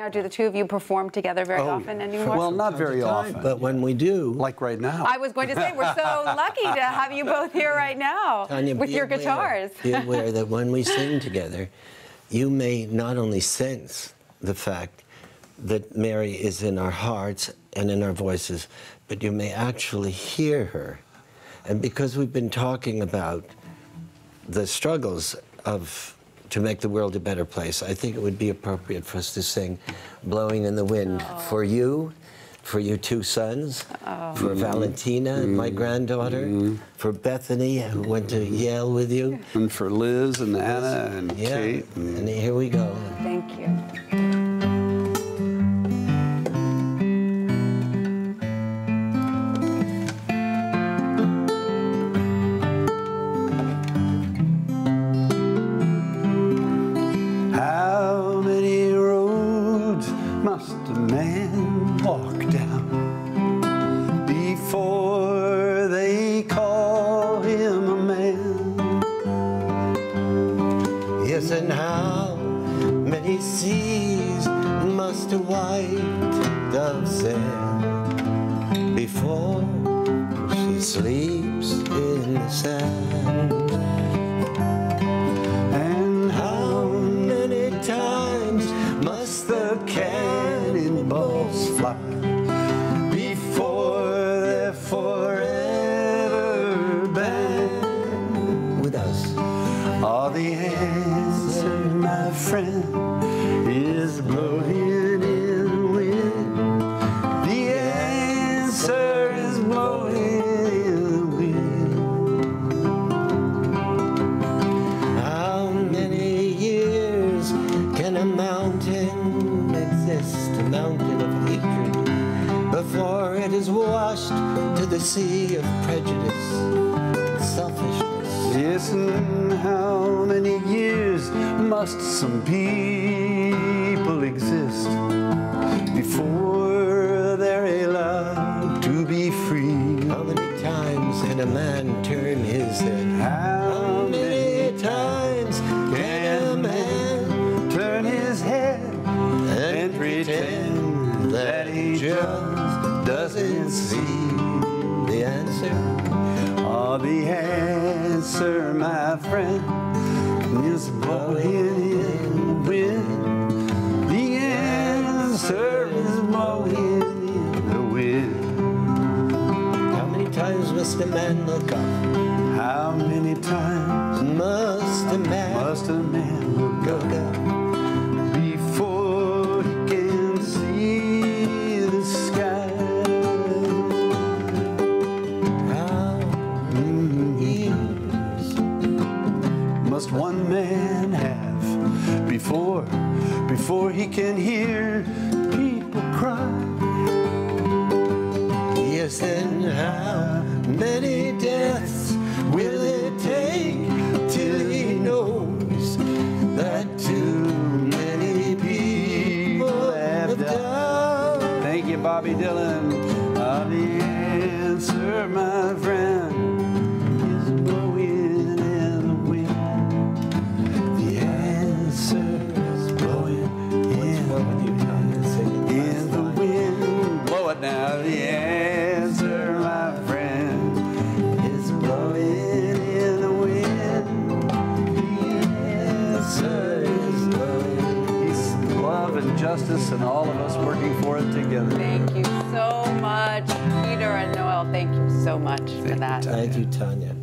Now, do the two of you perform together very Oh, often anymore? Well, not very often. But when we do, like right now. I was going to say, we're so lucky to have you both here right now Tanya, with your aware- guitars. Be aware that when we sing together, you may not only sense the fact that Mary is in our hearts and in our voices, but you may actually hear her. And because we've been talking about the struggles of to make the world a better place, I think it would be appropriate for us to sing Blowing in the Wind oh. for you, for your two sons, oh. for mm-hmm. Valentina, mm-hmm. my granddaughter, mm-hmm. for Bethany, who went to Yale with you. and for Liz and Anna and Yeah, Kate. And and here we go. Thank you. A man walk down before they call him a man? Yes, and how many seas must a white dove sail before she sleeps in the sand? The answer, my friend, is blowing in wind. The answer is blowing in wind. How many years can a mountain exist, a mountain of hatred, before it is washed to the sea of prejudice, selfishness? Yes, and how many years must some people exist before they're allowed to be free? How many times can a man turn his head? How many times can a man turn his head and pretend that he just doesn't see? The answer? Answer, my friend, is blowing in the wind. The answer is blowing in the wind. How many times must a man look up? How many times Must a man must a man look go up must one man have before before he can hear people cry. Yes, and how many deaths will it take till he knows that too many people have died? thank you bobby dylan. Uh, the answer my friend justice and all of us working for it together Thank you so much, Peter and Noel. Thank you so much for that. Thank you, Tanya.